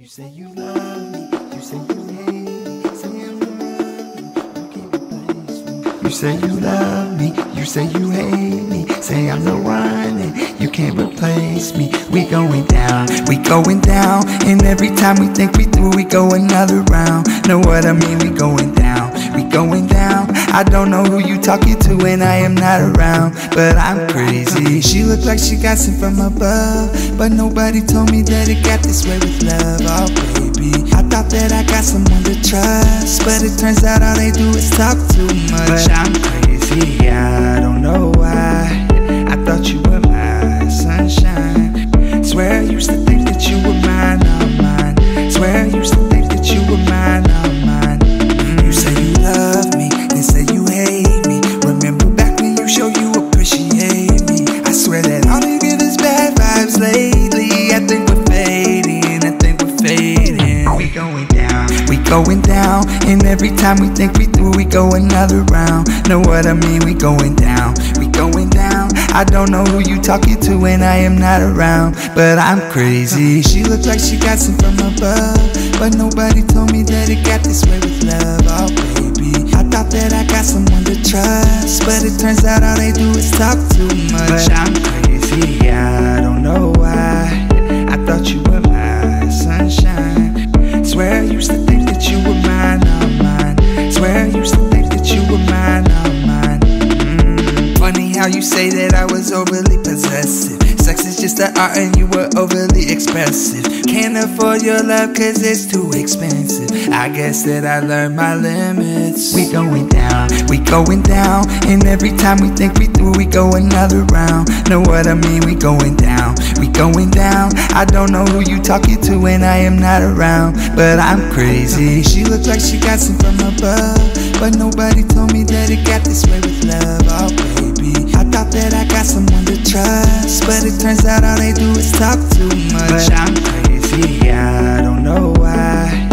You say you love me, you say you hate me, say you can't replace me. You say you love me, you say you hate me, say I'm the one and you can't replace me. We going down, we going down, and every time we think we through, we go another round. Know what I mean? We going down, we going down. I don't know who you talking to, when I am not around, but I'm crazy. She look like she got sent from above, but nobody told me that it got this way with love. Oh baby, I thought that I got someone to trust, but it turns out all they do is talk too much. But I'm crazy, I don't know going down, and every time we think we through, we go another round. Know what I mean? We going down, we going down. I don't know who you talking to, when I am not around, but I'm crazy. She look like she got some from above, but nobody told me that it got this way with love. Oh baby, I thought that I got someone to trust, but it turns out all they do is talk too much. But I'm crazy, say that I was overly possessive. Sex is just an art and you were overly expressive. Can't afford your love cause it's too expensive. I guess that I learned my limits. We going down, we going down. And every time we think we through, we go another round. Know what I mean? We going down, we going down. I don't know who you talking to when I am not around. But I'm crazy. She look like she got some from above. But nobody told me that it got this way with love. turns out all they do is talk too much. But I'm crazy, I don't know why.